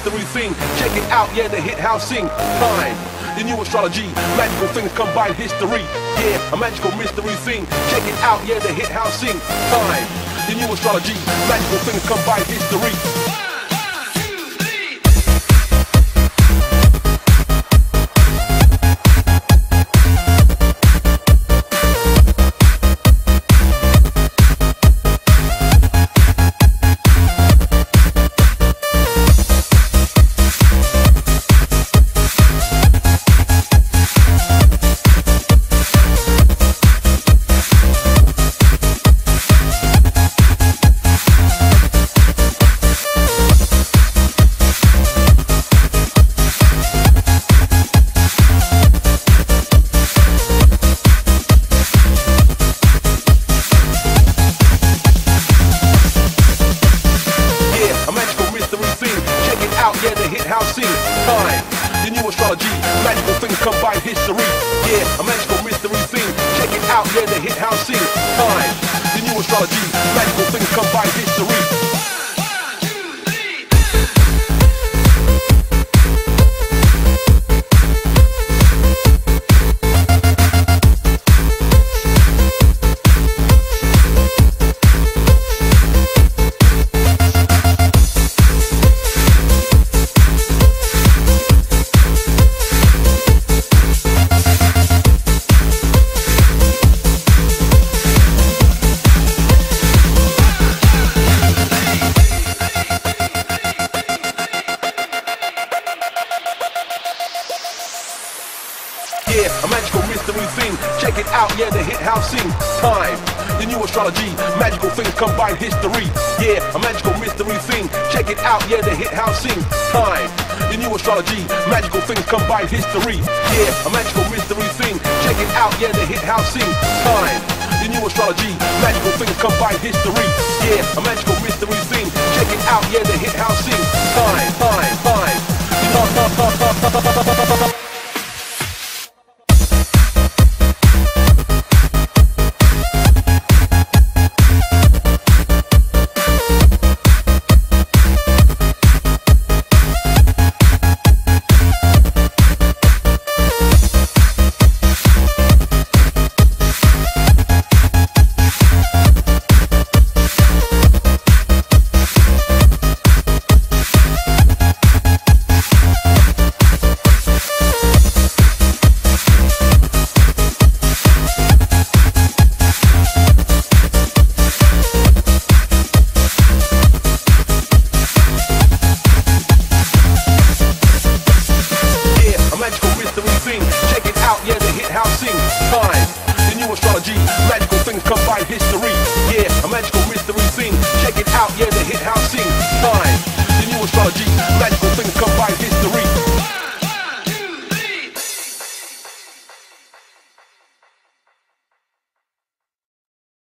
mystery thing. Check it out, yeah, the hit house sing. Time. The new astrology, magical things combine history. Yeah, a magical mystery thing. Check it out, yeah, the hit house sing. Time. The new astrology, magical things combine history. History. Yeah, a magical mystery thing. Check it out, yeah, the hit house scene. Time. The new astrology, magical things combine history. A magical mystery thing. Check it out, yeah, the hit house scene. Time. The new astrology, magical things combine history. Yeah, a magical mystery thing. Check it out, yeah, the hit house scene. Time. The new astrology, magical things combine history. Yeah, a magical mystery thing. Check it out, yeah, the hit house scene. Time. The new astrology, magical things combine history. Yeah, a magical mystery thing. Check it out, yeah, the hit house scene.